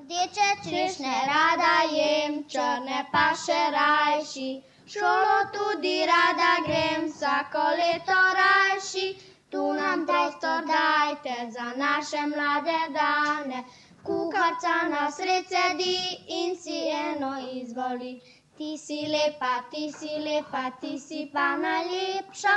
Rdeče češnje rada jem, črne pa še rajši. Šolo tudi rada grem, vsako leto rajši. Tu nam prostor dajte za naše mlade dane. Kuharca na sred sedi in si eno izvoli. Ti si lepa, ti si lepa, ti si pa najlepša.